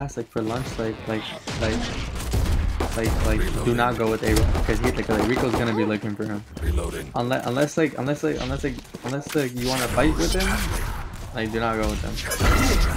That's like for lunch, like like like like like do not go with A because he like, like Rico's gonna be looking for him. Reloading. Unless unless like unless like unless like unless like you wanna fight with him, like do not go with him.